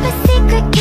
keep a secret,